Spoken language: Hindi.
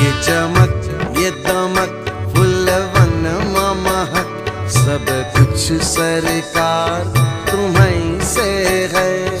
ये चमक ये दमक फुलवन ममहक सब कुछ सरकार तुम्हें से है।